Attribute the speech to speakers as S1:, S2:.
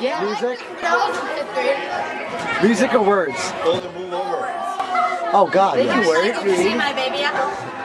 S1: Yeah.
S2: Music? Music or words? Oh God.
S1: Thank
S2: yes.
S1: you.
S3: See my baby apple?